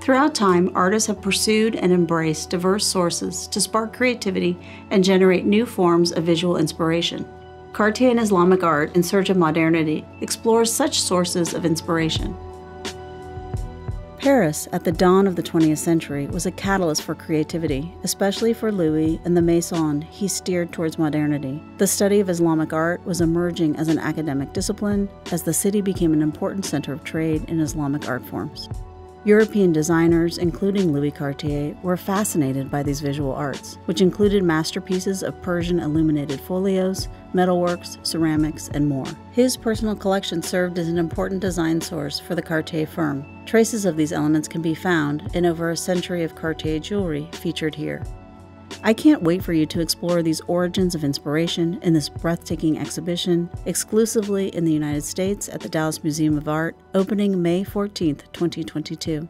Throughout time, artists have pursued and embraced diverse sources to spark creativity and generate new forms of visual inspiration. Cartier and Islamic art in search of modernity explores such sources of inspiration. Paris, at the dawn of the 20th century, was a catalyst for creativity, especially for Louis and the Maison he steered towards modernity. The study of Islamic art was emerging as an academic discipline as the city became an important center of trade in Islamic art forms. European designers, including Louis Cartier, were fascinated by these visual arts, which included masterpieces of Persian illuminated folios, metalworks, ceramics, and more. His personal collection served as an important design source for the Cartier firm. Traces of these elements can be found in over a century of Cartier jewelry featured here. I can't wait for you to explore these origins of inspiration in this breathtaking exhibition exclusively in the United States at the Dallas Museum of Art, opening May 14, 2022.